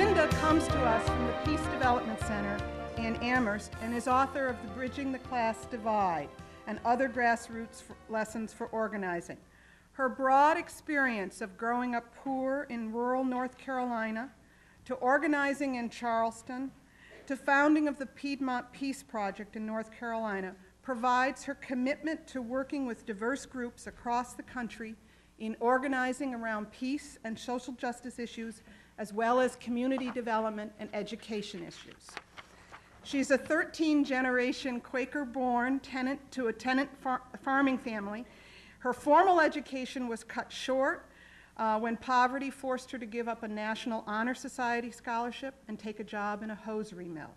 Linda comes to us from the Peace Development Center in Amherst and is author of the Bridging the Class Divide and Other Grassroots Lessons for Organizing. Her broad experience of growing up poor in rural North Carolina, to organizing in Charleston, to founding of the Piedmont Peace Project in North Carolina provides her commitment to working with diverse groups across the country in organizing around peace and social justice issues, as well as community development and education issues. She's a 13 generation Quaker born tenant to a tenant far farming family. Her formal education was cut short uh, when poverty forced her to give up a National Honor Society scholarship and take a job in a hosiery mill.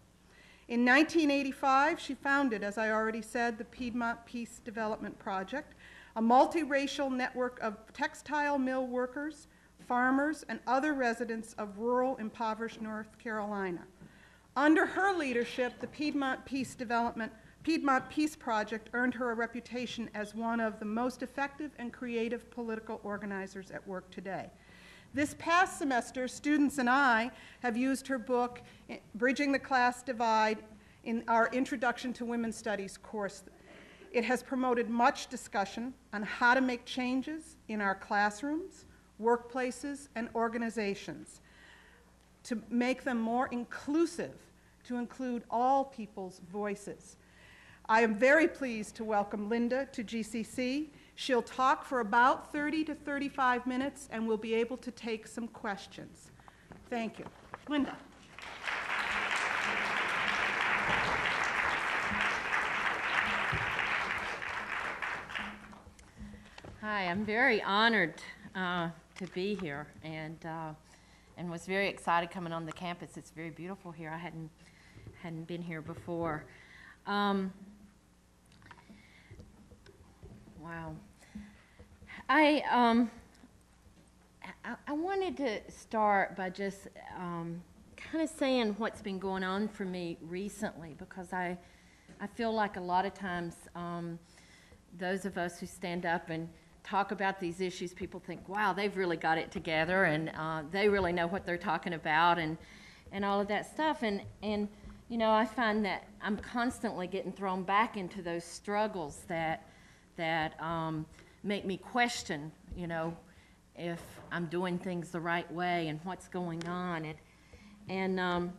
In 1985, she founded, as I already said, the Piedmont Peace Development Project, a multiracial network of textile mill workers, farmers, and other residents of rural, impoverished North Carolina. Under her leadership, the Piedmont Peace Development Piedmont Peace Project earned her a reputation as one of the most effective and creative political organizers at work today. This past semester, students and I have used her book, eh, Bridging the Class Divide, in our Introduction to Women's Studies course. It has promoted much discussion on how to make changes in our classrooms, workplaces, and organizations to make them more inclusive, to include all people's voices. I am very pleased to welcome Linda to GCC. She'll talk for about 30 to 35 minutes and we'll be able to take some questions. Thank you. Linda. Hi, I'm very honored uh, to be here and, uh, and was very excited coming on the campus. It's very beautiful here. I hadn't, hadn't been here before. Um, Wow. I, um, I, I, wanted to start by just um, kind of saying what's been going on for me recently because I, I feel like a lot of times um, those of us who stand up and talk about these issues, people think, wow, they've really got it together and uh, they really know what they're talking about and, and all of that stuff. And, and, you know, I find that I'm constantly getting thrown back into those struggles that that um, make me question, you know, if I'm doing things the right way and what's going on. And, and um,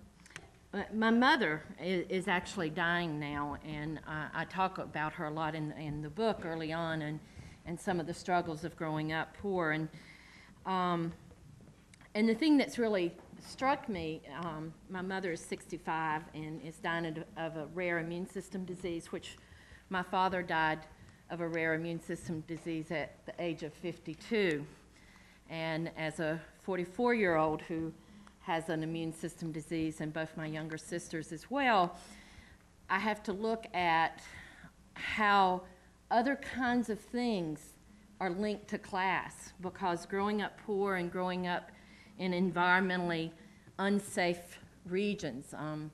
my mother is, actually dying now, and I, I talk about her a lot in, in the book early on and, and some of the struggles of growing up poor. And, um, and the thing that's really struck me, um, my mother is 65 and is dying of a rare immune system disease, which my father died of a rare immune system disease at the age of 52. And as a 44 year old who has an immune system disease, and both my younger sisters as well, I have to look at how other kinds of things are linked to class because growing up poor and growing up in environmentally unsafe regions, um,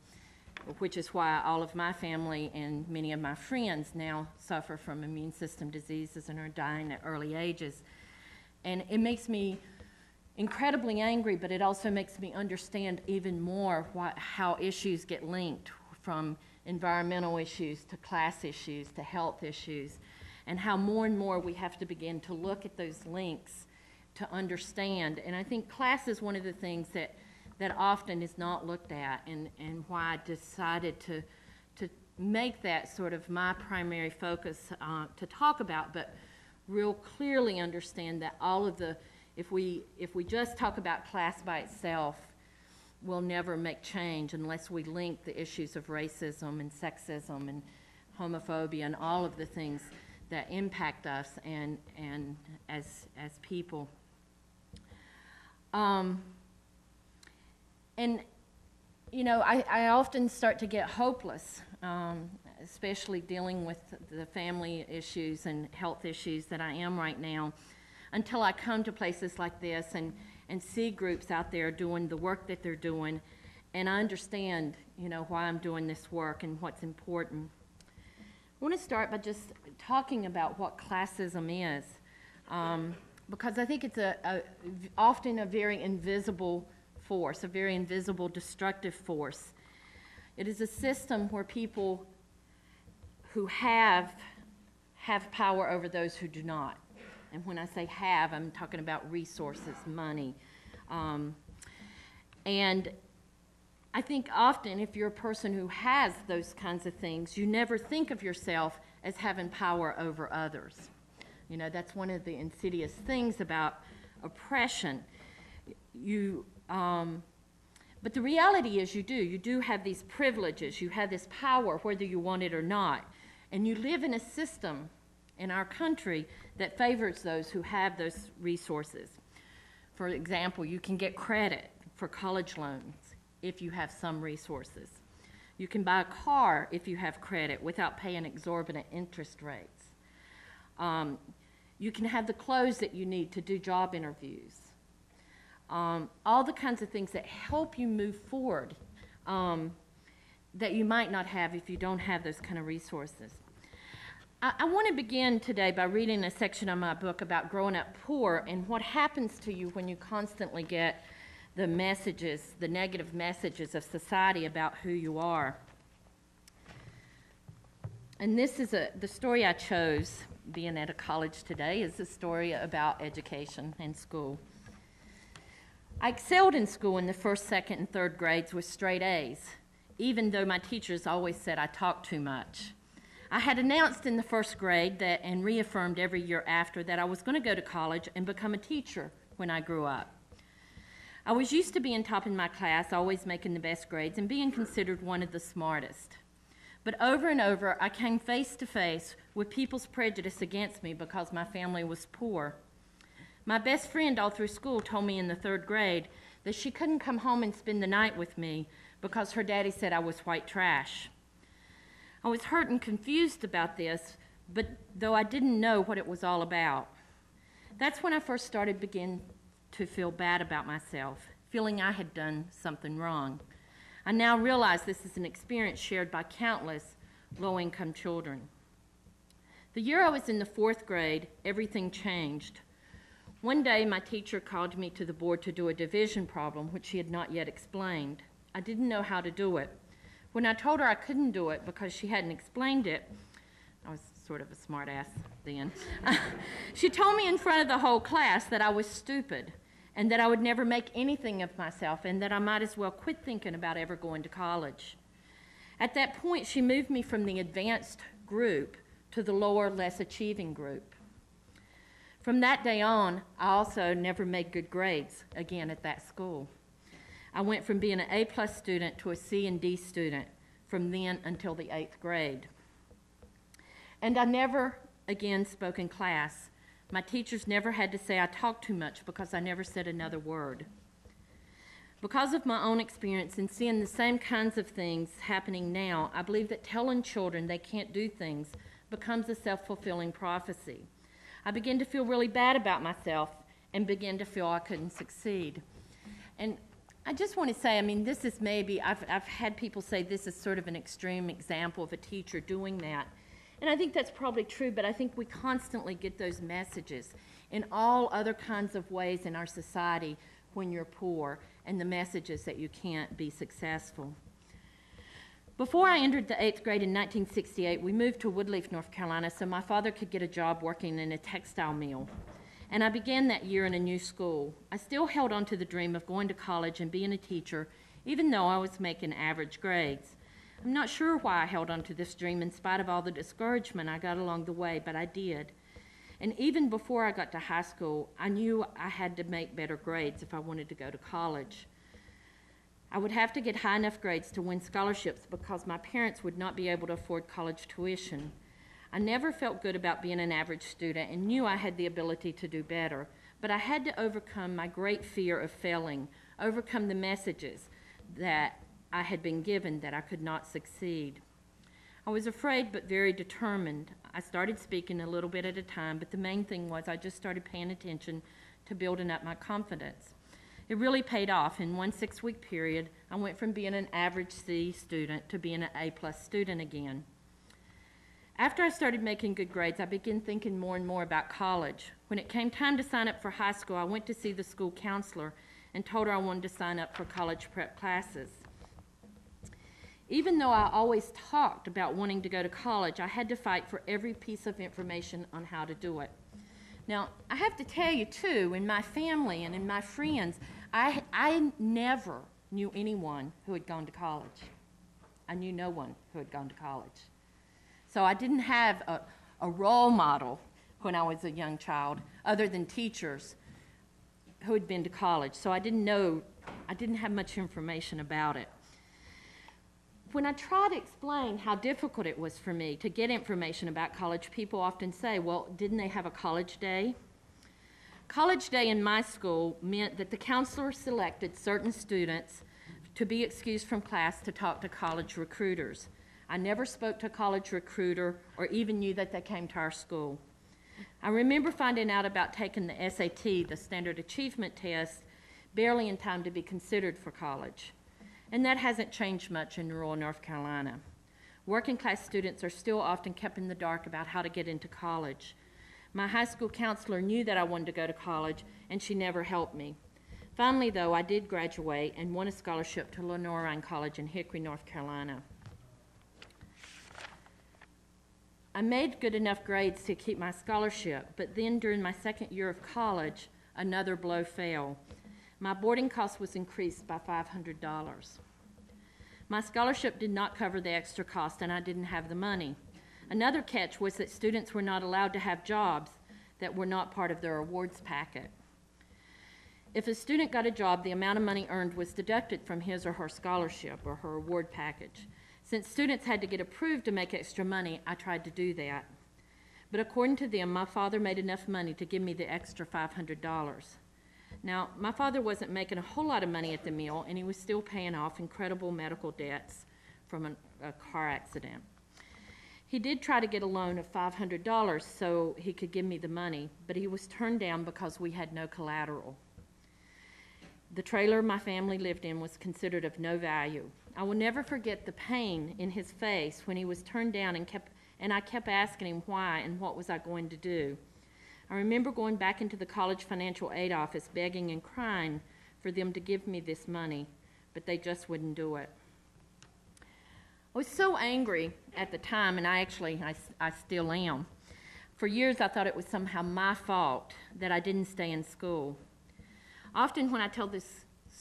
which is why all of my family and many of my friends now suffer from immune system diseases and are dying at early ages. And it makes me incredibly angry, but it also makes me understand even more what, how issues get linked from environmental issues to class issues to health issues, and how more and more we have to begin to look at those links to understand. And I think class is one of the things that that often is not looked at and, and why I decided to, to make that sort of my primary focus uh, to talk about, but real clearly understand that all of the, if we, if we just talk about class by itself, we'll never make change unless we link the issues of racism and sexism and homophobia and all of the things that impact us and, and as, as people. Um, and, you know, I, I often start to get hopeless, um, especially dealing with the family issues and health issues that I am right now, until I come to places like this and, and see groups out there doing the work that they're doing, and I understand, you know, why I'm doing this work and what's important. I want to start by just talking about what classism is, um, because I think it's a, a, often a very invisible force, a very invisible, destructive force. It is a system where people who have have power over those who do not. And when I say have, I'm talking about resources, money. Um, and I think often if you're a person who has those kinds of things, you never think of yourself as having power over others. You know, that's one of the insidious things about oppression. You, um, but the reality is, you do. You do have these privileges. You have this power, whether you want it or not. And you live in a system in our country that favors those who have those resources. For example, you can get credit for college loans if you have some resources. You can buy a car if you have credit without paying exorbitant interest rates. Um, you can have the clothes that you need to do job interviews. Um, all the kinds of things that help you move forward um, that you might not have if you don't have those kind of resources. I, I want to begin today by reading a section of my book about growing up poor and what happens to you when you constantly get the messages, the negative messages of society about who you are. And this is a, the story I chose, being at a college today, is a story about education and school. I excelled in school in the first, second, and third grades with straight A's, even though my teachers always said I talked too much. I had announced in the first grade that, and reaffirmed every year after, that I was going to go to college and become a teacher when I grew up. I was used to being top in my class, always making the best grades, and being considered one of the smartest. But over and over, I came face to face with people's prejudice against me because my family was poor. My best friend all through school told me in the third grade that she couldn't come home and spend the night with me because her daddy said I was white trash. I was hurt and confused about this, but though I didn't know what it was all about. That's when I first started begin to feel bad about myself, feeling I had done something wrong. I now realize this is an experience shared by countless low income children. The year I was in the fourth grade, everything changed. One day, my teacher called me to the board to do a division problem, which she had not yet explained. I didn't know how to do it. When I told her I couldn't do it because she hadn't explained it, I was sort of a smartass then. she told me in front of the whole class that I was stupid and that I would never make anything of myself and that I might as well quit thinking about ever going to college. At that point, she moved me from the advanced group to the lower, less achieving group. From that day on, I also never made good grades again at that school. I went from being an A plus student to a C and D student from then until the eighth grade. And I never again spoke in class. My teachers never had to say I talked too much because I never said another word. Because of my own experience and seeing the same kinds of things happening now, I believe that telling children they can't do things becomes a self fulfilling prophecy. I began to feel really bad about myself and began to feel I couldn't succeed. And I just want to say, I mean, this is maybe, I've, I've had people say this is sort of an extreme example of a teacher doing that. And I think that's probably true, but I think we constantly get those messages in all other kinds of ways in our society when you're poor, and the messages that you can't be successful. Before I entered the eighth grade in 1968, we moved to Woodleaf, North Carolina, so my father could get a job working in a textile mill. And I began that year in a new school. I still held on to the dream of going to college and being a teacher, even though I was making average grades. I'm not sure why I held on to this dream in spite of all the discouragement I got along the way, but I did. And even before I got to high school, I knew I had to make better grades if I wanted to go to college. I would have to get high enough grades to win scholarships because my parents would not be able to afford college tuition. I never felt good about being an average student and knew I had the ability to do better, but I had to overcome my great fear of failing, overcome the messages that I had been given that I could not succeed. I was afraid but very determined. I started speaking a little bit at a time, but the main thing was I just started paying attention to building up my confidence. It really paid off. In one six week period, I went from being an average C student to being an A plus student again. After I started making good grades, I began thinking more and more about college. When it came time to sign up for high school, I went to see the school counselor and told her I wanted to sign up for college prep classes. Even though I always talked about wanting to go to college, I had to fight for every piece of information on how to do it. Now, I have to tell you, too, in my family and in my friends, I, I never knew anyone who had gone to college. I knew no one who had gone to college. So I didn't have a, a role model when I was a young child, other than teachers who had been to college. So I didn't know, I didn't have much information about it. When I try to explain how difficult it was for me to get information about college, people often say, well, didn't they have a college day? College day in my school meant that the counselor selected certain students to be excused from class to talk to college recruiters. I never spoke to a college recruiter or even knew that they came to our school. I remember finding out about taking the SAT, the Standard Achievement Test, barely in time to be considered for college. And that hasn't changed much in rural North Carolina. Working class students are still often kept in the dark about how to get into college. My high school counselor knew that I wanted to go to college, and she never helped me. Finally, though, I did graduate and won a scholarship to Lenoir-Rhyne College in Hickory, North Carolina. I made good enough grades to keep my scholarship, but then during my second year of college, another blow fell. My boarding cost was increased by $500. My scholarship did not cover the extra cost, and I didn't have the money. Another catch was that students were not allowed to have jobs that were not part of their awards packet. If a student got a job, the amount of money earned was deducted from his or her scholarship or her award package. Since students had to get approved to make extra money, I tried to do that. But according to them, my father made enough money to give me the extra $500. Now, my father wasn't making a whole lot of money at the mill, and he was still paying off incredible medical debts from a car accident. He did try to get a loan of $500 so he could give me the money, but he was turned down because we had no collateral. The trailer my family lived in was considered of no value. I will never forget the pain in his face when he was turned down and kept and I kept asking him why and what was I going to do. I remember going back into the college financial aid office begging and crying for them to give me this money, but they just wouldn't do it. I was so angry at the time, and I actually, I, I still am. For years, I thought it was somehow my fault that I didn't stay in school. Often, when I tell this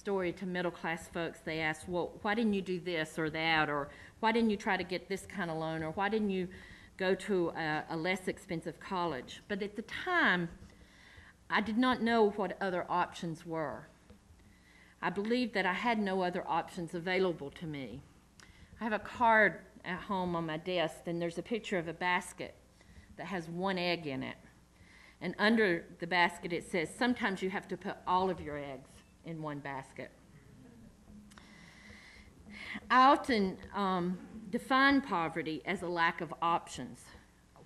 story to middle class folks, they ask, Well, why didn't you do this or that? Or why didn't you try to get this kind of loan? Or why didn't you go to a, a less expensive college? But at the time, I did not know what other options were. I believed that I had no other options available to me. I have a card at home on my desk, and there's a picture of a basket that has one egg in it. And under the basket, it says, Sometimes you have to put all of your eggs in one basket. I often um, define poverty as a lack of options.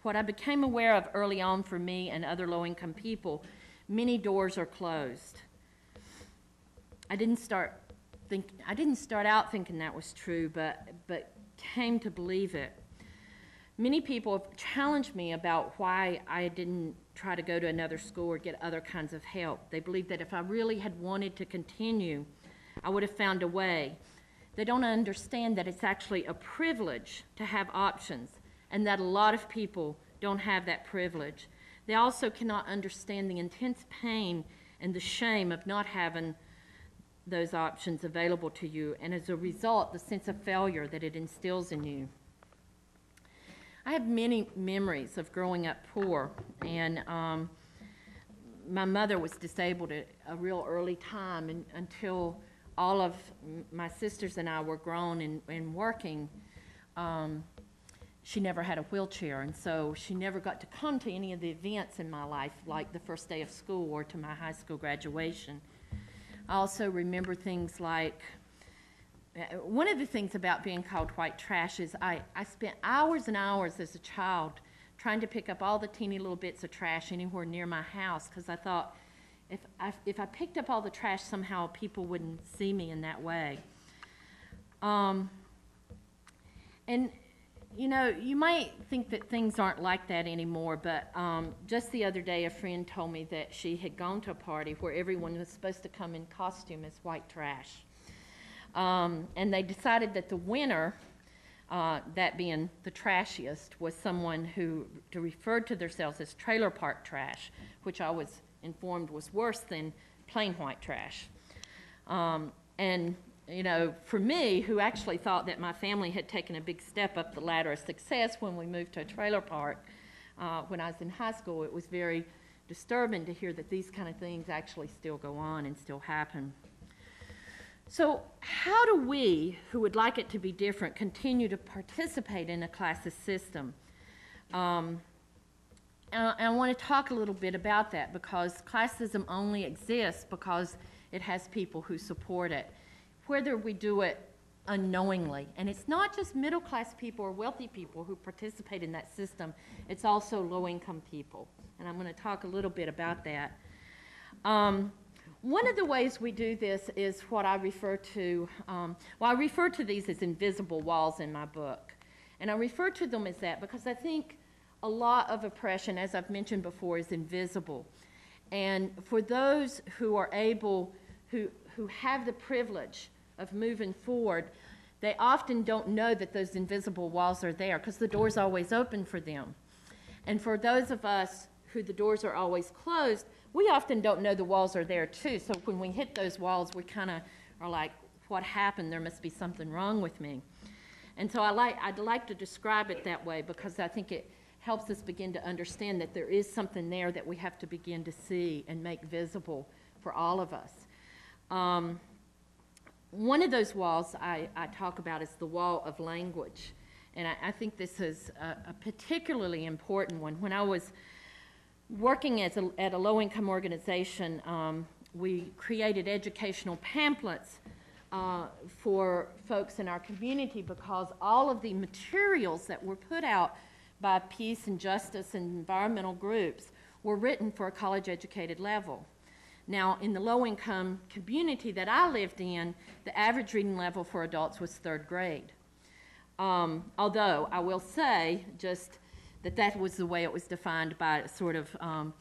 What I became aware of early on for me and other low income people, many doors are closed. I didn't start think I didn't start out thinking that was true, but but came to believe it. Many people have challenged me about why I didn't try to go to another school or get other kinds of help. They believe that if I really had wanted to continue, I would have found a way. They don't understand that it's actually a privilege to have options and that a lot of people don't have that privilege. They also cannot understand the intense pain and the shame of not having those options available to you, and as a result, the sense of failure that it instills in you. I have many memories of growing up poor, and um, my mother was disabled at a real early time and, until all of my sisters and I were grown and, and working. Um, she never had a wheelchair, and so she never got to come to any of the events in my life, like the first day of school or to my high school graduation. I also remember things like one of the things about being called white trash is I, I spent hours and hours as a child trying to pick up all the teeny little bits of trash anywhere near my house because I thought if I, if I picked up all the trash, somehow people wouldn't see me in that way. Um, and you know, you might think that things aren't like that anymore, but um, just the other day, a friend told me that she had gone to a party where everyone was supposed to come in costume as white trash. Um, and they decided that the winner, uh, that being the trashiest, was someone who referred to themselves as trailer park trash, which I was informed was worse than plain white trash. Um, and you know, for me, who actually thought that my family had taken a big step up the ladder of success when we moved to a trailer park uh, when I was in high school, it was very disturbing to hear that these kind of things actually still go on and still happen. So, how do we, who would like it to be different, continue to participate in a classist system? Um, and I want to talk a little bit about that because classism only exists because it has people who support it whether we do it unknowingly. And it's not just middle class people or wealthy people who participate in that system, it's also low income people. And I'm going to talk a little bit about that. Um, one of the ways we do this is what I refer to, um, well, I refer to these as invisible walls in my book. And I refer to them as that because I think a lot of oppression, as I've mentioned before, is invisible. And for those who are able, who, who have the privilege of moving forward, they often don't know that those invisible walls are there because the door's always open for them. And for those of us who the doors are always closed, we often don't know the walls are there too. So when we hit those walls, we kind of are like, what happened? There must be something wrong with me. And so I like, I'd like to describe it that way because I think it helps us begin to understand that there is something there that we have to begin to see and make visible for all of us. Um, one of those walls I, I, talk about is the wall of language. And I, I think this is a, a, particularly important one. When I was working as a, at a low income organization, um, we created educational pamphlets uh, for folks in our community because all of the materials that were put out by peace and justice and environmental groups were written for a college educated level. Now, in the low income community that I lived in, the average reading level for adults was third grade. Um, although I will say just that that was the way it was defined by sort of um,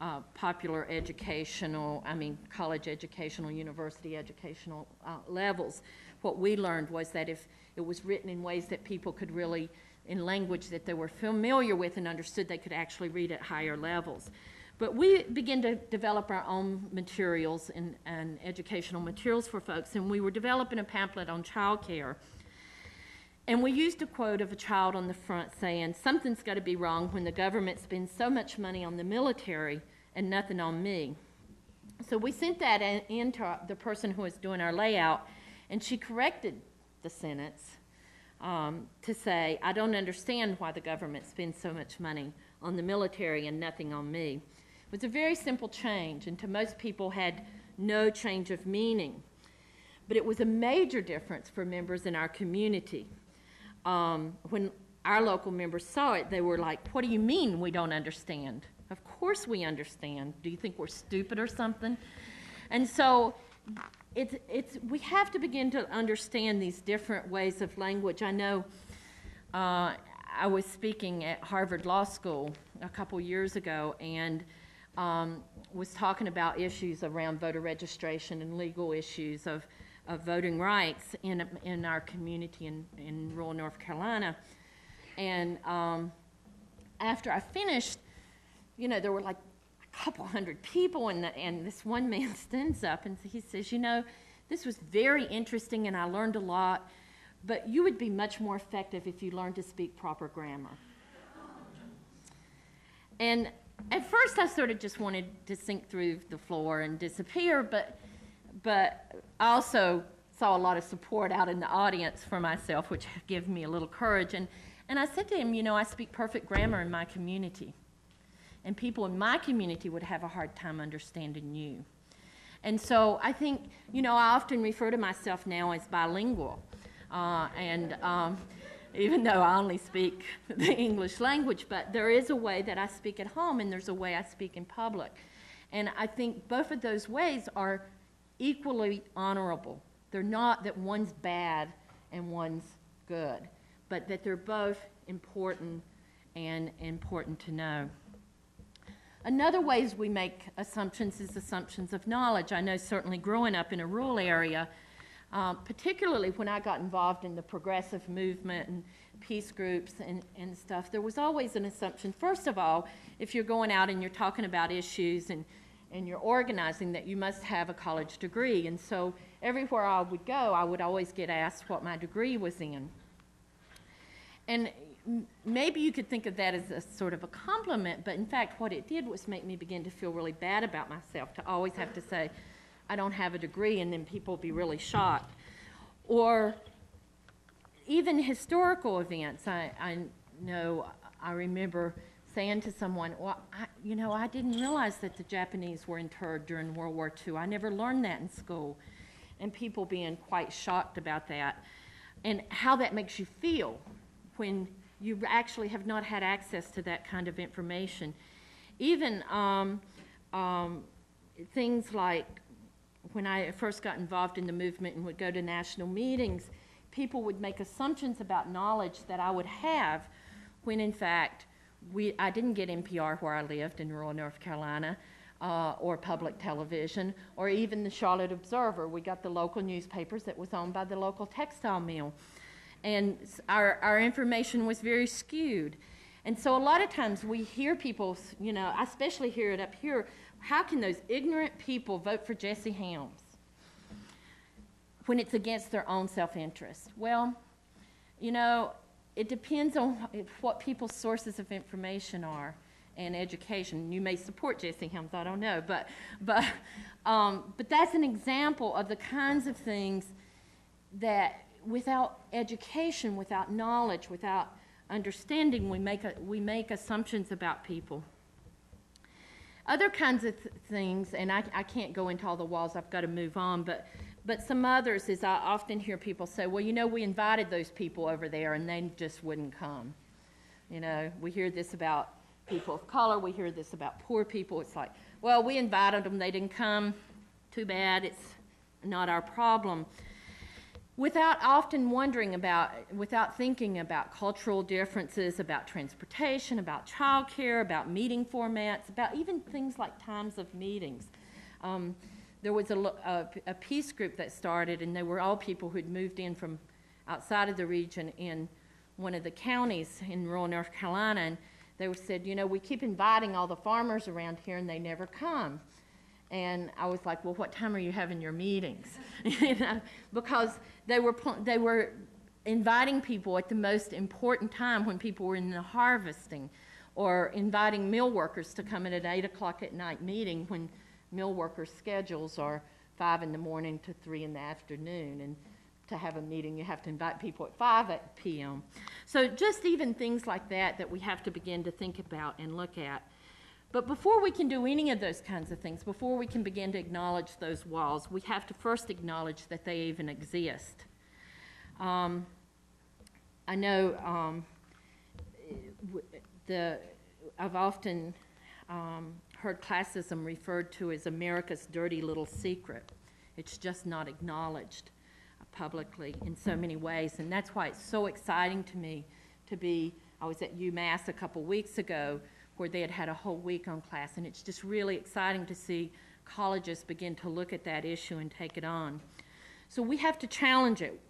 uh, popular educational, I mean, college educational, university educational uh, levels. What we learned was that if it was written in ways that people could really, in language that they were familiar with and understood, they could actually read at higher levels. But we began to develop our own materials and, and educational materials for folks, and we were developing a pamphlet on childcare. And we used a quote of a child on the front saying, Something's got to be wrong when the government spends so much money on the military and nothing on me. So we sent that in to the person who was doing our layout, and she corrected the sentence um, to say, I don't understand why the government spends so much money on the military and nothing on me. It was a very simple change, and to most people had no change of meaning. But it was a major difference for members in our community. Um, when our local members saw it, they were like, What do you mean we don't understand? Of course we understand. Do you think we're stupid or something? And so it's, it's, we have to begin to understand these different ways of language. I know uh, I was speaking at Harvard Law School a couple years ago, and um, was talking about issues around voter registration and legal issues of, of voting rights in, in our community in, in rural North Carolina. And um, after I finished, you know, there were like a couple hundred people, and, and this one man stands up and he says, You know, this was very interesting and I learned a lot, but you would be much more effective if you learned to speak proper grammar. And at first I sort of just wanted to sink through the floor and disappear, but but I also saw a lot of support out in the audience for myself, which gave me a little courage. And, and I said to him, You know, I speak perfect grammar in my community. And people in my community would have a hard time understanding you. And so I think, you know, I often refer to myself now as bilingual. Uh, and um, even though I only speak the English language, but there is a way that I speak at home and there's a way I speak in public. And I think both of those ways are equally honorable. They're not that one's bad and one's good. but that they're both important and important to know. Another ways we make assumptions is assumptions of knowledge. I know certainly growing up in a rural area, um, particularly when I got involved in the progressive movement and peace groups and, and stuff, there was always an assumption, first of all, if you're going out and you're talking about issues and, and you're organizing, that you must have a college degree. And so everywhere I would go, I would always get asked what my degree was in. And maybe you could think of that as a sort of a compliment, but in fact, what it did was make me begin to feel really bad about myself to always have to say, I don't have a degree, and then people be really shocked. Or even historical events. I, I know, I remember saying to someone, well, I, you know, I didn't realize that the Japanese were interred during World War II. I never learned that in school. And people being quite shocked about that. And how that makes you feel when you actually have not had access to that kind of information. Even um, um, things like when I first got involved in the movement and would go to national meetings, people would make assumptions about knowledge that I would have when in fact we, I didn't get NPR where I lived in rural North Carolina. Uh, or public television, or even the Charlotte Observer. We got the local newspapers that was owned by the local textile mill. And our, our information was very skewed. And so a lot of times we hear people, you know, I especially hear it up here, how can those ignorant people vote for Jesse Helms when it's against their own self-interest? Well, you know, it depends on what people's sources of information are and education. You may support Jesse Helms, I don't know, but, but, um, but that's an example of the kinds of things that without education, without knowledge, without understanding, we make, a, we make assumptions about people. Other kinds of th- things, and I, I can't go into all the walls, I've got to move on, but, but some others is I often hear people say, well, you know, we invited those people over there and they just wouldn't come. You know, we hear this about people of color, we hear this about poor people. It's like, well, we invited them, they didn't come. Too bad, it's not our problem without often wondering about, without thinking about cultural differences, about transportation, about childcare, about meeting formats, about even things like times of meetings. Um, there was a, a, a peace group that started, and they were all people who'd moved in from outside of the region in one of the counties in rural North Carolina, and they said, you know, we keep inviting all the farmers around here, and they never come. And I was like, well, what time are you having your meetings? you know, because they were, they were inviting people at the most important time when people were in the harvesting, or inviting mill workers to come in at 8 o'clock at night meeting when mill workers' schedules are 5 in the morning to 3 in the afternoon. And to have a meeting, you have to invite people at 5 at p.m. So just even things like that that we have to begin to think about and look at. But before we can do any of those kinds of things, before we can begin to acknowledge those walls, we have to first acknowledge that they even exist. Um, I know um, the, I've often um, heard classism referred to as America's dirty little secret. It's just not acknowledged publicly in so many ways, and that's why it's so exciting to me to be. I was at UMass a couple weeks ago where they had had a whole week on class, and it's just really exciting to see colleges begin to look at that issue and take it on. So we have to challenge it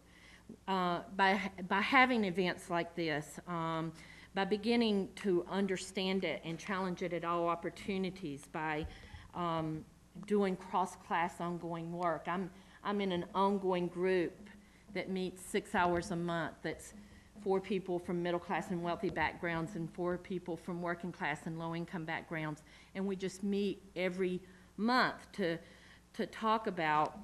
uh, by, by having events like this, um, by beginning to understand it and challenge it at all opportunities, by um, doing cross-class ongoing work. I'm, I'm in an ongoing group that meets six hours a month that's four people from middle class and wealthy backgrounds and four people from working class and low income backgrounds. And we just meet every month to, to talk about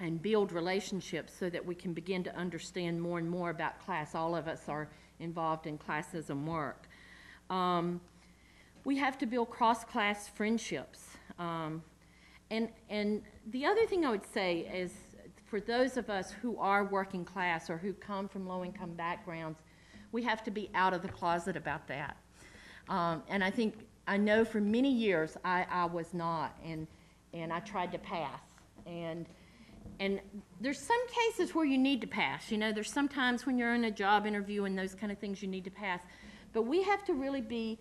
and build relationships so that we can begin to understand more and more about class. All of us are involved in classism work. Um, we have to build cross-class friendships. Um, and, and the other thing I would say is for those of us who are working class or who come from low-income backgrounds, we have to be out of the closet about that. Um, and I think, I know for many years I, I was not, and, and I tried to pass. And, And there's some cases where you need to pass. You know, there's sometimes when you're in a job interview and those kind of things you need to pass. But we have to really be,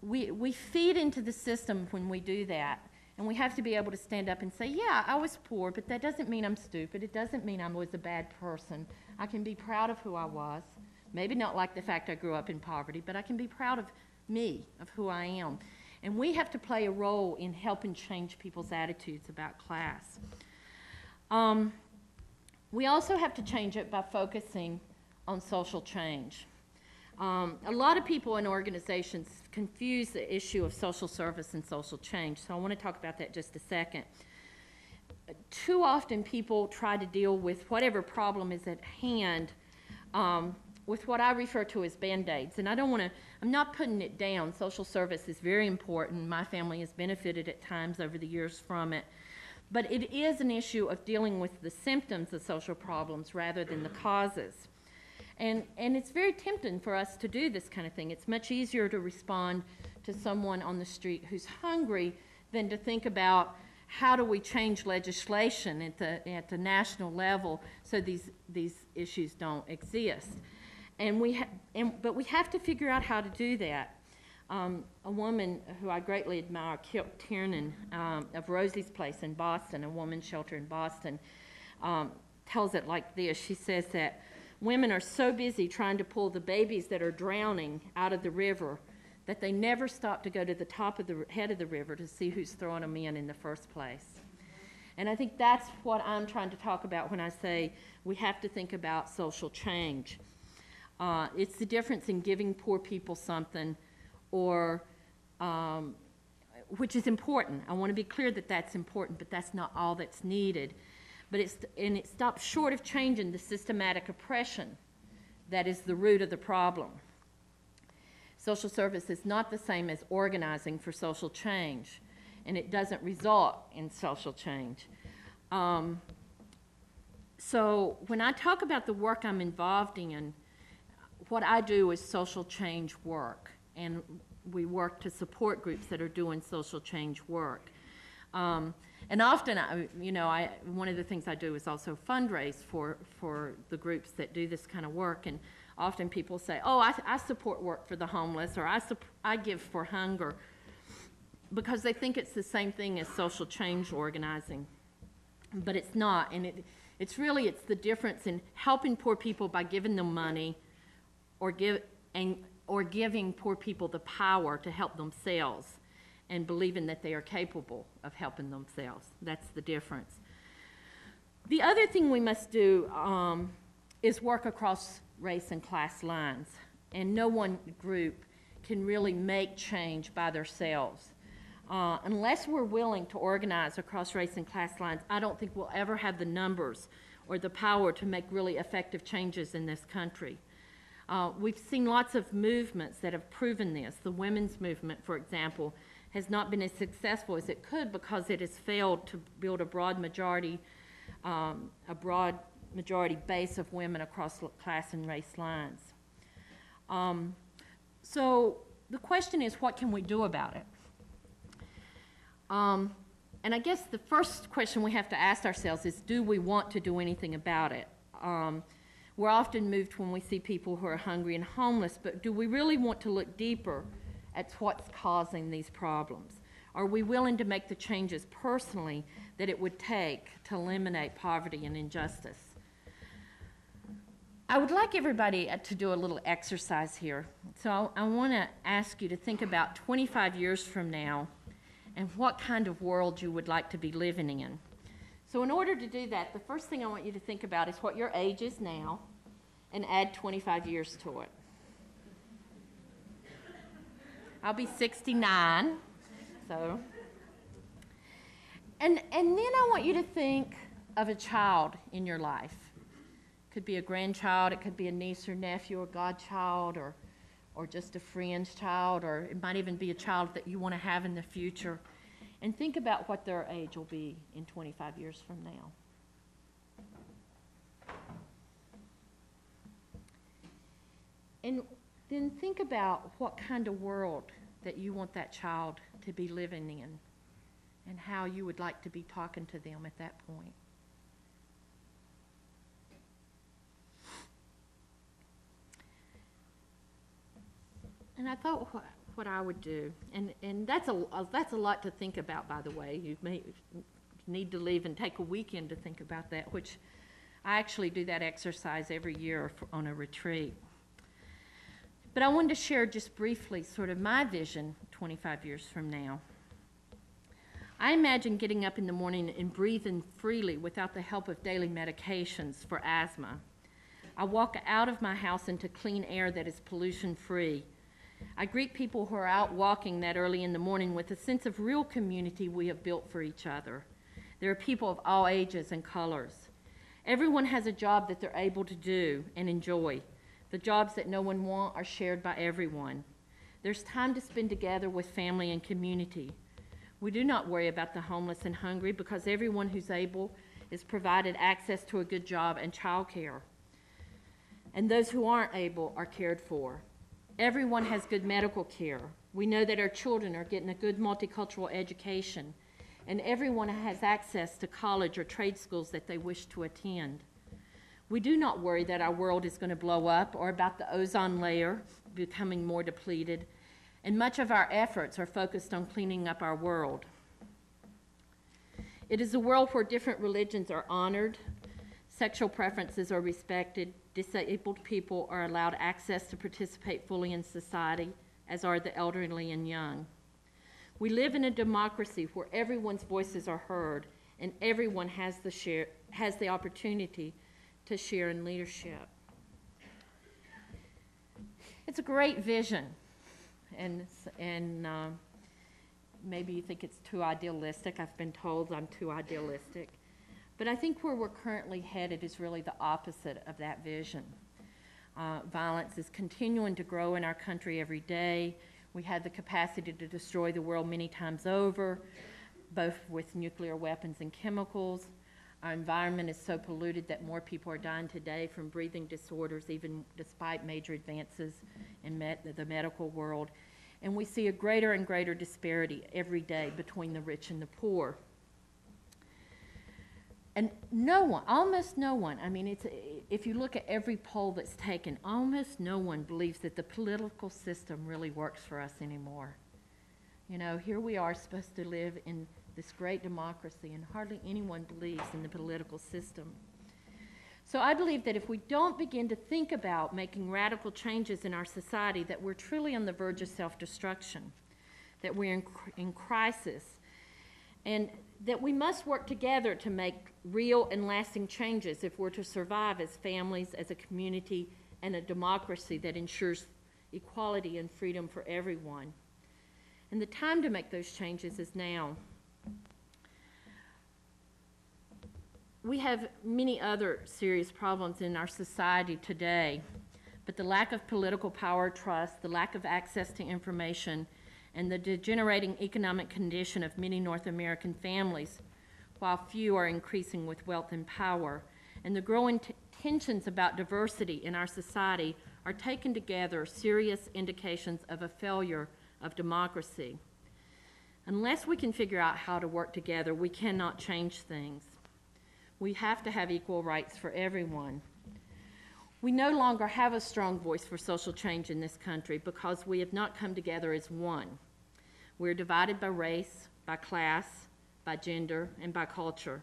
we, we feed into the system when we do that. And we have to be able to stand up and say, yeah, I was poor, but that doesn't mean I'm stupid. It doesn't mean I was a bad person. I can be proud of who I was. Maybe not like the fact I grew up in poverty, but I can be proud of me, of who I am. And we have to play a role in helping change people's attitudes about class. Um, we also have to change it by focusing on social change. Um, a lot of people in organizations confuse the issue of social service and social change, so I want to talk about that just a second. Too often, people try to deal with whatever problem is at hand um, with what I refer to as band aids. And I don't want to, I'm not putting it down. Social service is very important. My family has benefited at times over the years from it. But it is an issue of dealing with the symptoms of social problems rather than the causes. And, and it's very tempting for us to do this kind of thing. It's much easier to respond to someone on the street who's hungry than to think about how do we change legislation at the, at the national level so these, these issues don't exist. And we and, but we have to figure out how to do that. Um, a woman who I greatly admire, Kip Tiernan um, of Rosie's Place in Boston, a woman's shelter in Boston, um, tells it like this. She says that women are so busy trying to pull the babies that are drowning out of the river that they never stop to go to the top of the head of the river to see who's throwing them in in the first place. And I think that's what I'm trying to talk about when I say we have to think about social change. Uh, it's the difference in giving poor people something or, um, which is important. I want to be clear that that's important, but that's not all that's needed. But it's, and it stops short of changing the systematic oppression that is the root of the problem. Social service is not the same as organizing for social change, and it doesn't result in social change. Um, so when I talk about the work I'm involved in, what I do is social change work, and we work to support groups that are doing social change work. Um, and often, I, you know, I, one of the things I do is also fundraise for, for the groups that do this kind of work. And often people say, oh, I, I support work for the homeless, or I, I give for hunger, because they think it's the same thing as social change organizing. But it's not. And it, it's really, it's the difference in helping poor people by giving them money or, give, and, or giving poor people the power to help themselves and believing that they are capable of helping themselves. That's the difference. The other thing we must do um, is work across race and class lines. And no one group can really make change by themselves. Uh, unless we're willing to organize across race and class lines, I don't think we'll ever have the numbers or the power to make really effective changes in this country. Uh, we've seen lots of movements that have proven this. The women's movement, for example, has not been as successful as it could because it has failed to build a broad majority, um, a broad majority base of women across class and race lines. Um, so the question is, what can we do about it? Um, and I guess the first question we have to ask ourselves is, do we want to do anything about it? Um, we're often moved when we see people who are hungry and homeless, but do we really want to look deeper at what's causing these problems? Are we willing to make the changes personally that it would take to eliminate poverty and injustice? I would like everybody uh, to do a little exercise here. So I want to ask you to think about 25 years from now and what kind of world you would like to be living in. So, in order to do that, the first thing I want you to think about is what your age is now and add 25 years to it. I'll be 69, so. And, and then I want you to think of a child in your life. It could be a grandchild, it could be a niece or nephew or godchild, or, or just a friend's child, or it might even be a child that you want to have in the future and think about what their age will be in 25 years from now. And then think about what kind of world that you want that child to be living in and how you would like to be talking to them at that point. And I thought, what, I would do, and, and that's a, a- that's a lot to think about, by the way. You may need to leave and take a weekend to think about that, which I actually do that exercise every year for- on a retreat. But I wanted to share just briefly sort of my vision 25 years from now. I imagine getting up in the morning and breathing freely without the help of daily medications for asthma. I walk out of my house into clean air that is pollution free. I greet people who are out walking that early in the morning with a sense of real community we have built for each other. There are people of all ages and colors. Everyone has a job that they're able to do and enjoy. The jobs that no one wants are shared by everyone. There's time to spend together with family and community. We do not worry about the homeless and hungry because everyone who's able is provided access to a good job and childcare. And those who aren't able are cared for. Everyone has good medical care. We know that our children are getting a good multicultural education, and everyone has access to college or trade schools that they wish to attend. We do not worry that our world is going to blow up or about the ozone layer becoming more depleted, and much of our efforts are focused on cleaning up our world. It is a world where different religions are honored, sexual preferences are respected, disabled people are allowed access to participate fully in society, as are the elderly and young. We live in a democracy where everyone's voices are heard and everyone has the, share, has the opportunity to share in leadership. It's a great vision, and, and uh, maybe you think it's too idealistic. I've been told I'm too idealistic. But I think where we're currently headed is really the opposite of that vision. Uh, violence is continuing to grow in our country every day. We have the capacity to destroy the world many times over, both with nuclear weapons and chemicals. Our environment is so polluted that more people are dying today from breathing disorders, even despite major advances in the medical world. And we see a greater and greater disparity every day between the rich and the poor. And no one, almost no one, I mean, it's, if you look at every poll that's taken, almost no one believes that the political system really works for us anymore. You know, here we are supposed to live in this great democracy, and hardly anyone believes in the political system. So I believe that if we don't begin to think about making radical changes in our society, that we're truly on the verge of self-destruction, that we're in, in crisis, and that we must work together to make real and lasting changes if we're to survive as families, as a community, and a democracy that ensures equality and freedom for everyone. And the time to make those changes is now. We have many other serious problems in our society today, but the lack of political power, trust, the lack of access to information, and the degenerating economic condition of many North American families, while few are increasing with wealth and power, and the growing tensions about diversity in our society are taken together serious indications of a failure of democracy. Unless we can figure out how to work together, we cannot change things. We have to have equal rights for everyone. We no longer have a strong voice for social change in this country because we have not come together as one. We're divided by race, by class, by gender, and by culture.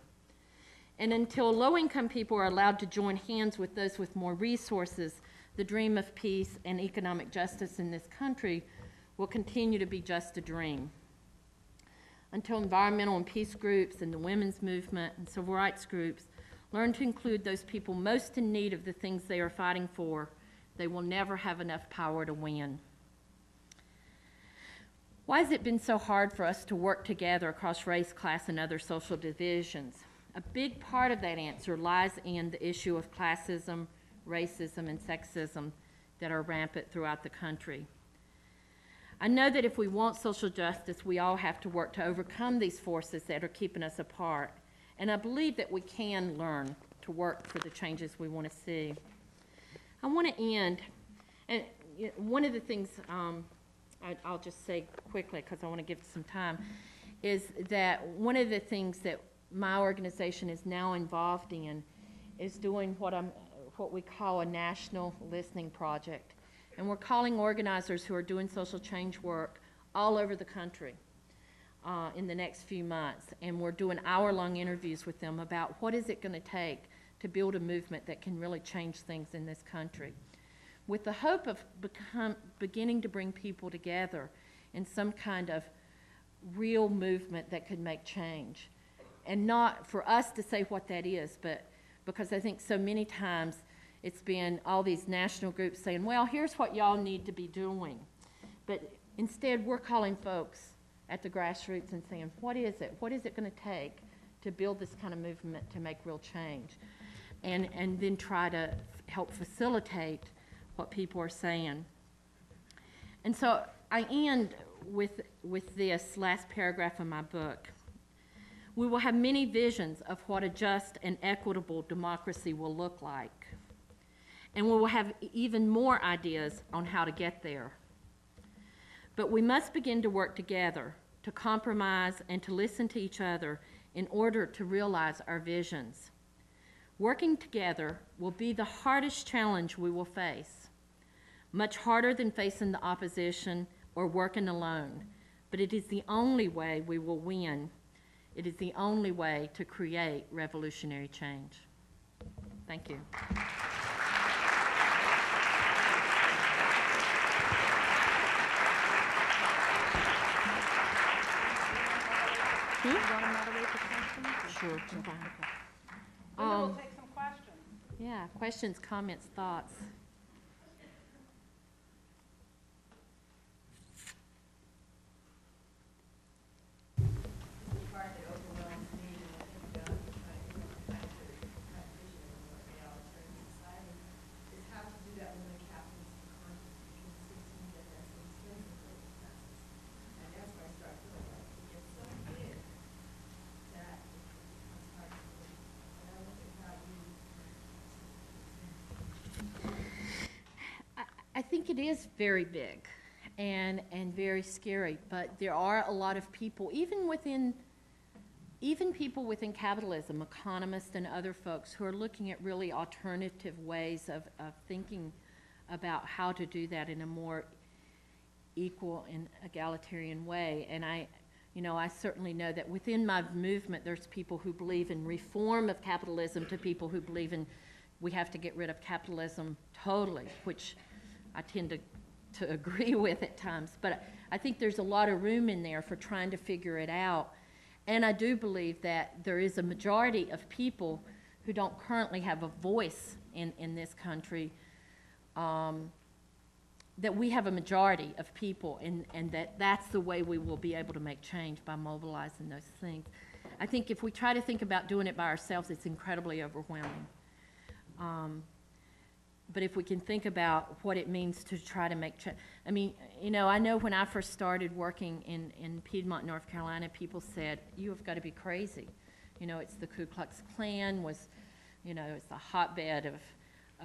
And until low income people are allowed to join hands with those with more resources, the dream of peace and economic justice in this country will continue to be just a dream. Until environmental and peace groups and the women's movement and civil rights groups learn to include those people most in need of the things they are fighting for, they will never have enough power to win. Why has it been so hard for us to work together across race, class, and other social divisions? A big part of that answer lies in the issue of classism, racism, and sexism that are rampant throughout the country. I know that if we want social justice, we all have to work to overcome these forces that are keeping us apart. And I believe that we can learn to work for the changes we want to see. I want to end, and one of the things um, I, I'll just say quickly because I want to give some time, is that one of the things that my organization is now involved in is doing what I'm what we call a national listening project. And we're calling organizers who are doing social change work all over the country uh, in the next few months. And we're doing hour-long interviews with them about what is it going to take to build a movement that can really change things in this country. With the hope of become, beginning to bring people together in some kind of real movement that could make change. And not for us to say what that is, but because I think so many times it's been all these national groups saying, well, here's what y'all need to be doing. But instead, we're calling folks at the grassroots and saying, what is it? What is it going to take to build this kind of movement to make real change? And, and then try to help facilitate what people are saying. And so I end with, with this last paragraph of my book. We will have many visions of what a just and equitable democracy will look like. And we will have even more ideas on how to get there. But we must begin to work together, to compromise, and to listen to each other in order to realize our visions. Working together will be the hardest challenge we will face, much harder than facing the opposition or working alone. But it is the only way we will win. It is the only way to create revolutionary change. Thank you. You want to moderate the questions? Sure. fine. And then we'll Um, take some questions. Yeah, questions, comments, thoughts? part that overwhelms me when I think about trying to kind of transition in a more egalitarian society is how to do that when the captain's conscious, because it seems to me that that's intrinsically conscious. And that's where I start feeling like it gets so big that it becomes hard to believe. And I look at how you. I, I think it is very big and, and very scary, but there are a lot of people, even within, even people within capitalism, economists and other folks, who are looking at really alternative ways of, of thinking about how to do that in a more equal and egalitarian way. And I, you know, I certainly know that within my movement, there's people who believe in reform of capitalism to people who believe in we have to get rid of capitalism totally, which I tend to, to agree with at times. But I think there's a lot of room in there for trying to figure it out. And I do believe that there is a majority of people who don't currently have a voice in, in this country um, that we have a majority of people and, and that that's the way we will be able to make change by mobilizing those things. I think if we try to think about doing it by ourselves, it's incredibly overwhelming. Um, but if we can think about what it means to try to make change, I mean, you know, I know when I first started working in, in Piedmont, North Carolina, people said, you have got to be crazy. You know, it's the Ku Klux Klan was, you know, it's the hotbed of,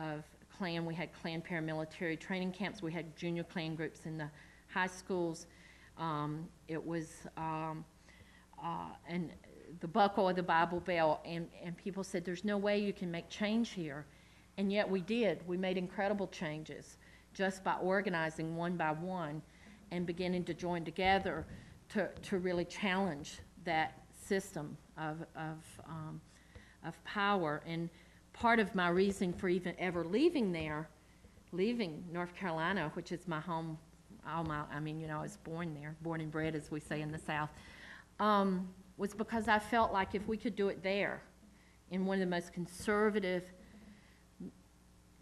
of Klan. We had Klan paramilitary training camps. We had junior Klan groups in the high schools. Um, it was, um, uh, and the buckle of the Bible Belt, and, and people said, there's no way you can make change here. And yet we did. We made incredible changes just by organizing one by one and beginning to join together to, to really challenge that system of, of, um, of power. And part of my reason for even ever leaving there, leaving North Carolina, which is my home, all my, I mean, you know, I was born there, born and bred, as we say in the South, um, was because I felt like if we could do it there, in one of the most conservative,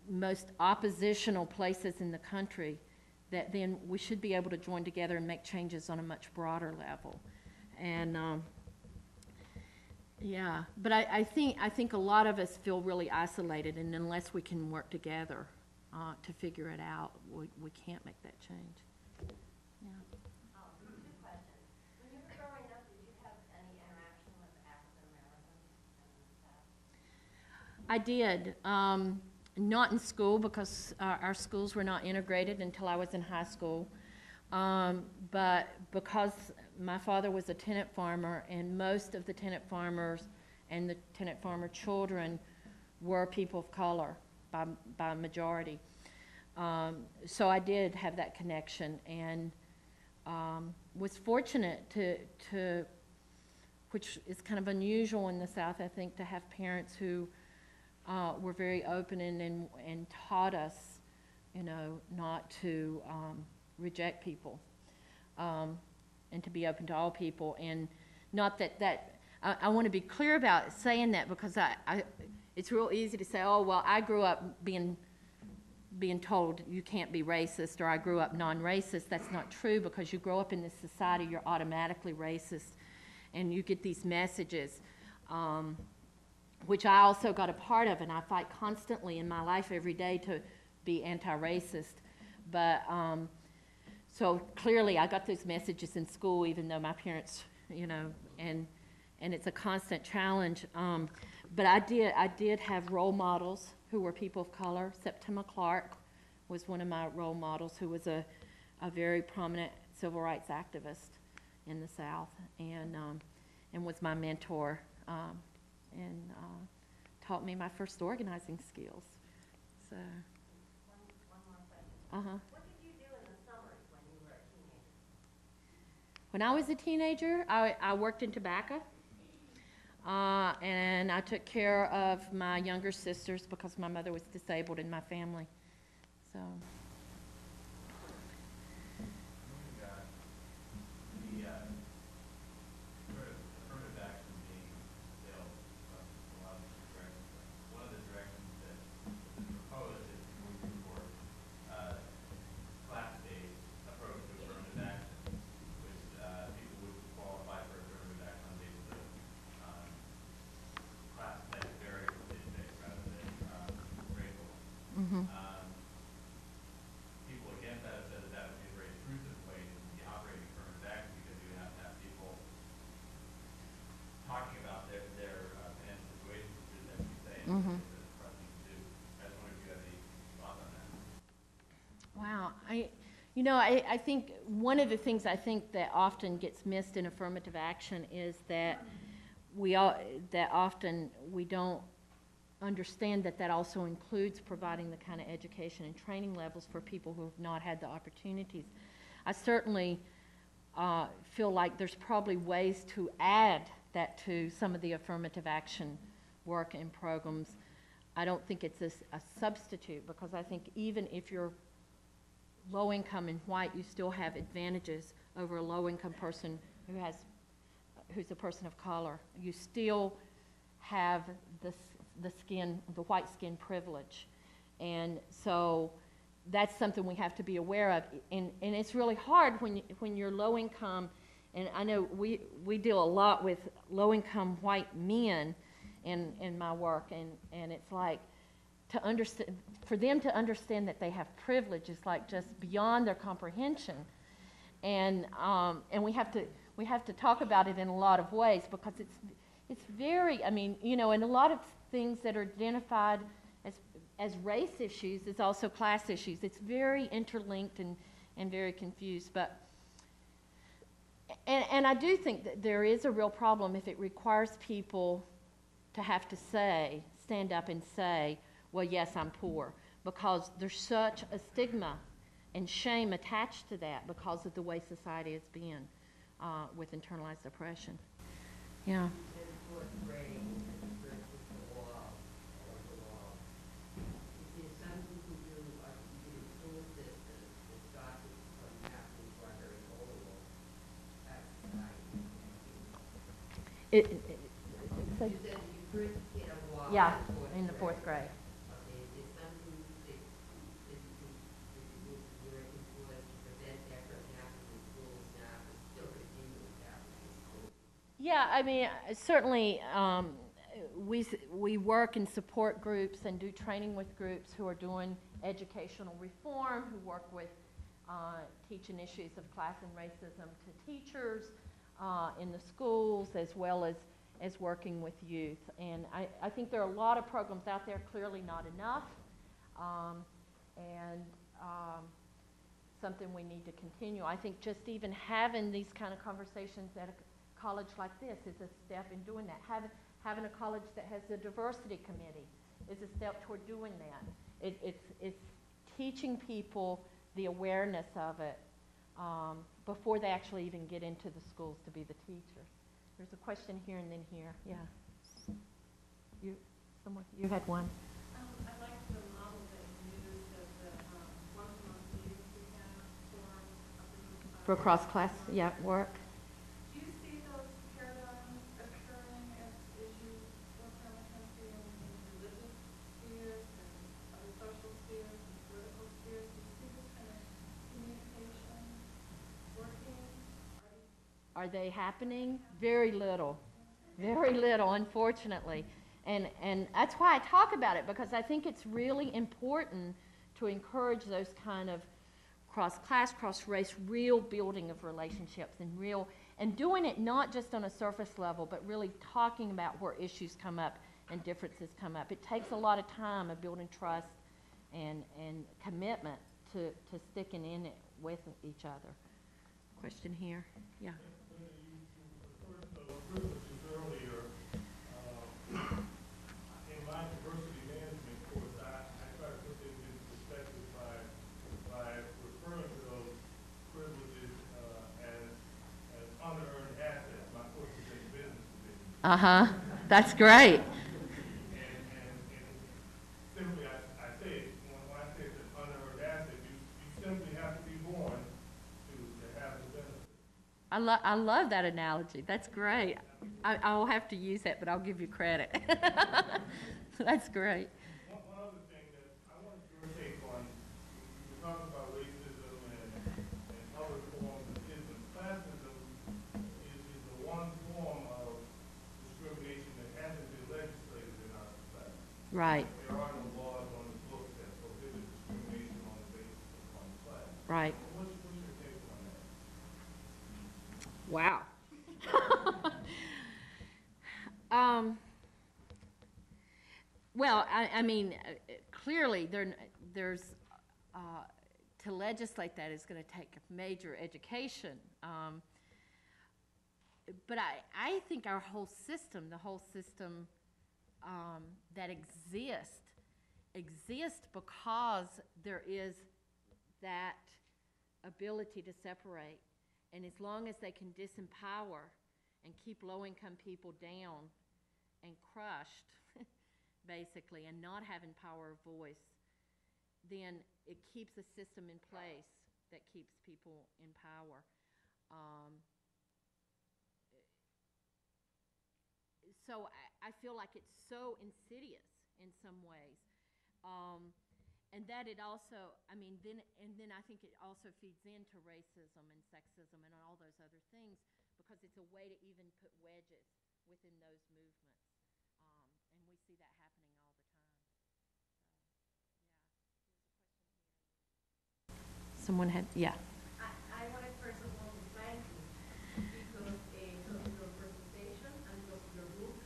most oppositional places in the country, that then we should be able to join together and make changes on a much broader level. And, um, yeah, but I, I think, I think a lot of us feel really isolated, and unless we can work together, uh, to figure it out, we, we can't make that change. I did. Um, not in school because uh, our schools were not integrated until I was in high school. Um, but because my father was a tenant farmer and most of the tenant farmers and the tenant farmer children were people of color by, by majority. Um, so I did have that connection and um, was fortunate to, to, which is kind of unusual in the South, I think, to have parents who uh, were very open and, and, and taught us, you know, not to um, reject people um, and to be open to all people. And not that that, I, I want to be clear about saying that because I, I, it's real easy to say, oh, well, I grew up being, being told you can't be racist, or I grew up non-racist. That's not true because you grow up in this society, you're automatically racist, and you get these messages. Um, which I also got a part of, and I fight constantly in my life every day to be anti-racist. But um, so clearly, I got those messages in school, even though my parents, you know, and and it's a constant challenge. Um, but I did I did have role models who were people of color. Septima Clark was one of my role models, who was a a very prominent civil rights activist in the South, and um, and was my mentor. Um, and taught me my first organizing skills. So. Uh huh. What did you do in the summers when you were a teenager? When I was a teenager, I, I worked in tobacco. Uh, and I took care of my younger sisters because my mother was disabled in my family. So. Moving back, the, uh, sort of affirmative action being still, uh, a lot of different directions. One of the directions that is proposed is moving toward, uh, class-based approach to affirmative action, which, uh, people would qualify for affirmative action on the basis of, um, class type variables, based rather than, um, racial. Mm-hmm. Um, people against that have said that that would be a very intrusive way to be operating affirmative action because you would have to have people talking about their, their uh, financial situations, which is, as you say, Mhm. is a pressing to do. I just wondered if you have any thoughts on that. Wow, I, you know, I, I think one of the things I think that often gets missed in affirmative action is that we all, that often we don't understand that that also includes providing the kind of education and training levels for people who have not had the opportunities. I certainly uh, feel like there's probably ways to add that to some of the affirmative action work and programs. I don't think it's a substitute because I think even if you're low income and white, you still have advantages over a low income person who has, who's a person of color. You still have the, the skin, the white skin privilege. And so that's something we have to be aware of. And, and it's really hard when, you, when you're low income. And I know we, we deal a lot with low income white men in, in my work. And, and it's like, to understand, for them to understand that they have privilege is like just beyond their comprehension. And, um, and we have to, we have to talk about it in a lot of ways because it's, it's very, I mean, you know, and a lot of things that are identified as, as race issues is also class issues. It's very interlinked and, and very confused. But, and, and I do think that there is a real problem if it requires people to have to say, stand up and say, well, yes, I'm poor, because there's such a stigma and shame attached to that because of the way society has been uh, with internalized oppression. Yeah. Uh, it? It, it, so- yeah, in the fourth grade. Okay, is some group that, that you, that you were influenced to prevent that from happening in schools now, but still continuing to happen in schools? Yeah, I mean, certainly, um, we, we work and support groups and do training with groups who are doing educational reform, who work with, uh, teaching issues of class and racism to teachers, uh, in the schools, as well as, as working with youth. And I, I think there are a lot of programs out there, clearly not enough. Um, and, um, something we need to continue. I think just even having these kind of conversations at a college like this is a step in doing that. Having, having a college that has a diversity committee is a step toward doing that. It, it's, it's teaching people the awareness of it um, before they actually even get into the schools to be the teacher. There's a question here and then here. Yeah. You, someone, you had one. Um, I like the model that you used of the, um, one-to-one meetings we have for, uh, For cross class, yeah, work. Do you see those paradigms occurring as, as you work around the country in, in religious spheres and other social spheres and political spheres? Do you see this kind of communication working? Are you Are they happening? Very little. Very little, unfortunately. And, and that's why I talk about it, because I think it's really important to encourage those kind of cross-class, cross-race, real building of relationships and real, and doing it not just on a surface level, but really talking about where issues come up and differences come up. It takes a lot of time of building trust and, and commitment to, to sticking in it with each other. Question here, yeah. Division. Uh-huh, that's great. I, love, I love that analogy. That's great. I, I'll have to use that, but I'll give you credit. That's great. One, one other thing that I wanted your take on, we were talking about racism and, and other forms of ism. Classism is, is the one form of discrimination that hasn't been legislated in our society. Right, There are no laws on the books that prohibit discrimination on the basis of one class. right. What's, what's your take on that? Wow. Um, well, I, I mean, uh, clearly, there, there's, uh, to legislate that is going to take major education. Um, but I, I think our whole system, the whole system um, that exists, exists because there is that ability to separate. And as long as they can disempower and keep low-income people down and crushed, basically, and not having power of voice, then it keeps a system in place that keeps people in power. Um, so I, I feel like it's so insidious in some ways. Um, and that it also, I mean, then, and then I think it also feeds into racism and sexism and all those other things because it's a way to even put wedges within those movements. Um, and we see that happening all the time. So, yeah. Someone had, yeah. I, I wanted first of all to thank you because uh, of your presentation and because of your book.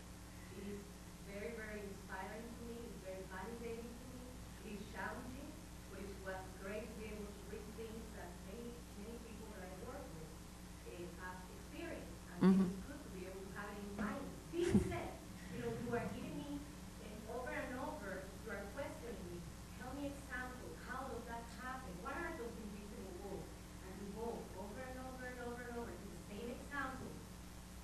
It is very, very inspiring to me, it's very validating to me, it is challenging, but it was great to be able to read things that many, many people that I work with uh, have experienced. And Mhm. it's good to be able to have it in mind. Being said, you know, you are giving me uh, over and over, you are questioning me, tell me example, how does that happen? What are those invisible walls? And you go over and over and over and over to the same example.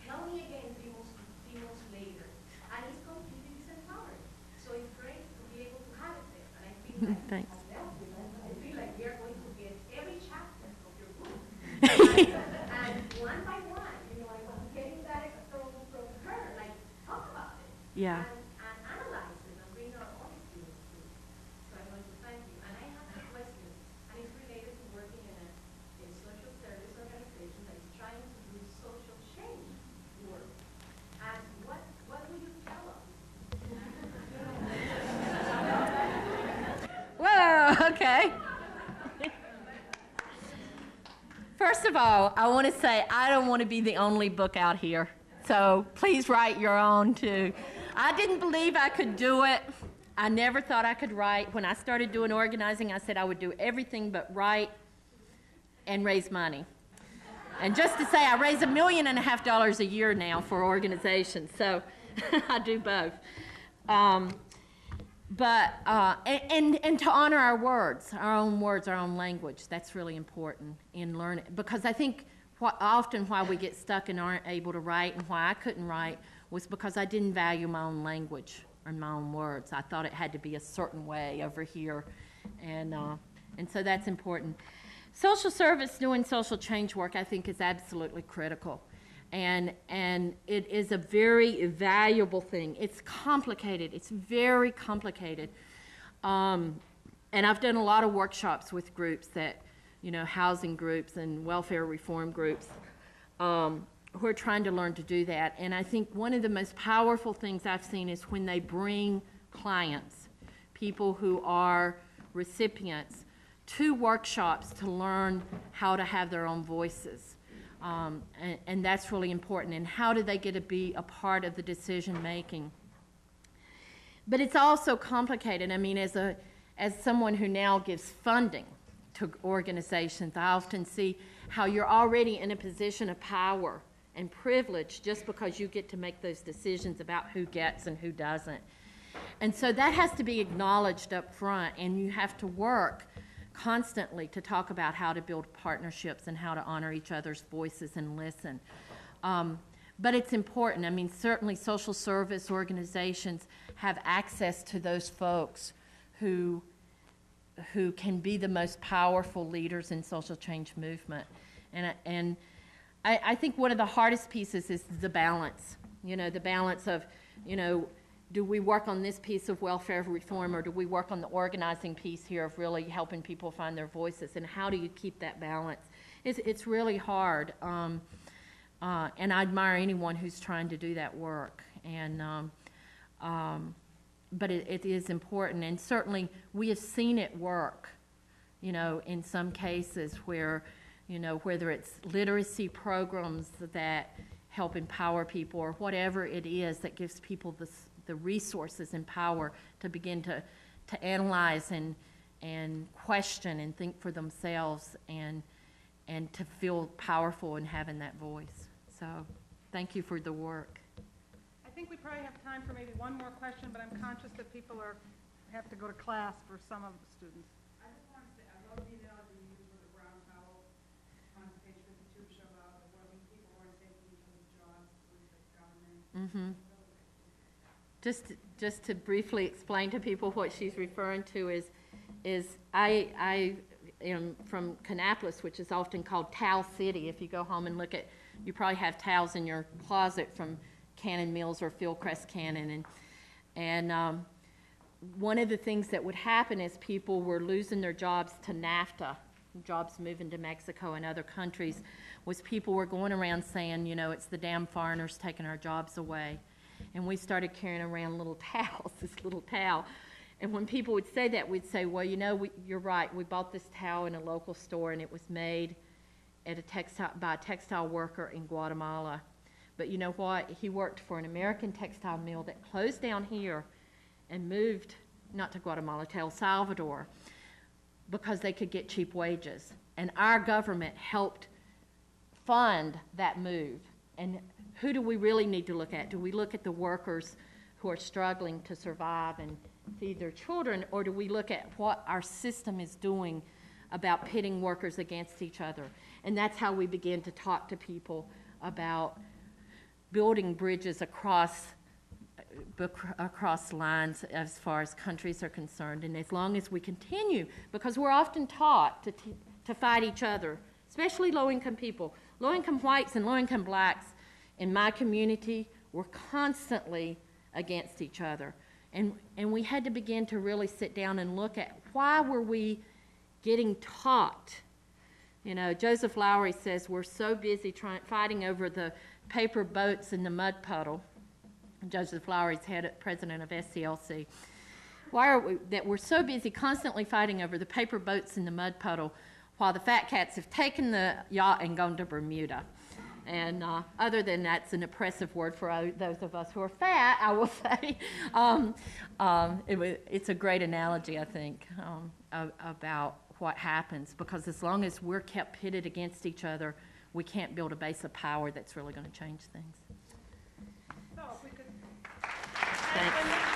Tell me again three months, three months later. And it's completely disempowering. So it's great to be able to have it there. And I feel like, Thanks. I feel like we are going to get every chapter of your book. And one by one, you know, I was getting that from, from her, like, talk about it. Yeah. And, and analyze it and bring our own experience to it. So I want to thank you. And I have a question, and it's related to working in a, a social service organization that is trying to do social change work. And what, what would you tell us? Whoa, okay. First of all, I want to say I don't want to be the only book out here. So please write your own too. I didn't believe I could do it. I never thought I could write. When I started doing organizing, I said I would do everything but write and raise money. And just to say, I raise a million and a half dollars a year now for organizations. So I do both. Um, but uh, and, and to honor our words, our own words, our own language. That's really important in learning because I think what, often why we get stuck and aren't able to write and why I couldn't write was because I didn't value my own language and my own words. I thought it had to be a certain way over here, and uh, and so that's important. Social service doing social change work, I think, is absolutely critical and and it is a very valuable thing. It's complicated. It's very complicated. Um, and I've done a lot of workshops with groups that, you know, housing groups and welfare reform groups, um, who are trying to learn to do that. And I think one of the most powerful things I've seen is when they bring clients, people who are recipients, to workshops to learn how to have their own voices. Um, and, and that's really important. And how do they get to be a part of the decision making? But it's also complicated. I mean, as a as someone who now gives funding to organizations, I often see how you're already in a position of power and privilege just because you get to make those decisions about who gets and who doesn't. And so that has to be acknowledged up front, and you have to work constantly to talk about how to build partnerships and how to honor each other's voices and listen. Um, but it's important. I mean, certainly social service organizations have access to those folks who, who can be the most powerful leaders in social change movement. And, and I, I think one of the hardest pieces is the balance. You know, the balance of, you know, do we work on this piece of welfare reform or do we work on the organizing piece here of really helping people find their voices and how do you keep that balance? It's, it's really hard um, uh, and i admire anyone who's trying to do that work and um, um, but it, it is important and certainly we have seen it work you know in some cases where you know whether it's literacy programs that help empower people or whatever it is that gives people the the resources and power to begin to, to analyze and, and question and think for themselves and, and to feel powerful in having that voice. So thank you for the work. I think we probably have time for maybe one more question, but I'm conscious that people are, have to go to class for some of the students. I just want to say, I love the analogy you used with the brown towel on page fifty-two, show about the people who are taking each other's jobs with the government. Mm-hmm. Just, just to briefly explain to people what she's referring to is, is I, I am from Kannapolis, which is often called Towel City. If you go home and look at, you probably have towels in your closet from Cannon Mills or Fieldcrest Cannon. And, and um, one of the things that would happen is people were losing their jobs to NAFTA, jobs moving to Mexico and other countries, was people were going around saying, you know, it's the damn foreigners taking our jobs away and we started carrying around little towels, this little towel. And when people would say that, we'd say, well, you know, we, you're right. We bought this towel in a local store, and it was made at a textile, by a textile worker in Guatemala. But you know what? He worked for an American textile mill that closed down here and moved, not to Guatemala, to El Salvador, because they could get cheap wages. And our government helped fund that move. And who do we really need to look at? Do we look at the workers who are struggling to survive and feed their children, or do we look at what our system is doing about pitting workers against each other? And that's how we begin to talk to people about building bridges across across lines as far as countries are concerned. And as long as we continue, because we're often taught to, to fight each other, especially low income people, low income whites and low income blacks in my community were constantly against each other. And, and we had to begin to really sit down and look at why were we getting taught. You know, Joseph Lowery says we're so busy trying, fighting over the paper boats in the mud puddle. Joseph Lowery's head president of SCLC. Why are we that we're so busy constantly fighting over the paper boats in the mud puddle while the fat cats have taken the yacht and gone to Bermuda? And uh, other than that's an oppressive word for those of us who are fat, I will say. um, um, it, it's a great analogy, I think, um, about what happens because as long as we're kept pitted against each other, we can't build a base of power that's really going to change things. So if we could Thanks.